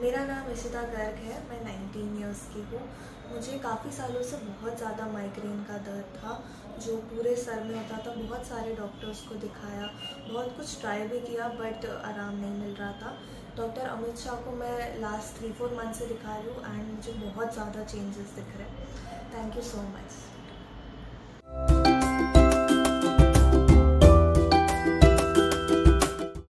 मेरा नाम इशिता गर्ग है, मैं 19 इयर्स की हूँ। मुझे काफ़ी सालों से बहुत ज़्यादा माइग्रेन का दर्द था, जो पूरे सर में होता था। बहुत सारे डॉक्टर्स को दिखाया, बहुत कुछ ट्राई भी किया बट आराम नहीं मिल रहा था। डॉक्टर अमित शाह को मैं लास्ट थ्री फोर मंथ से दिखा रही हूँ एंड मुझे बहुत ज़्यादा चेंजेस दिख रहे हैं। Thank you so much